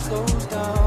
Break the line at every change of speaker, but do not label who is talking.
sun goes down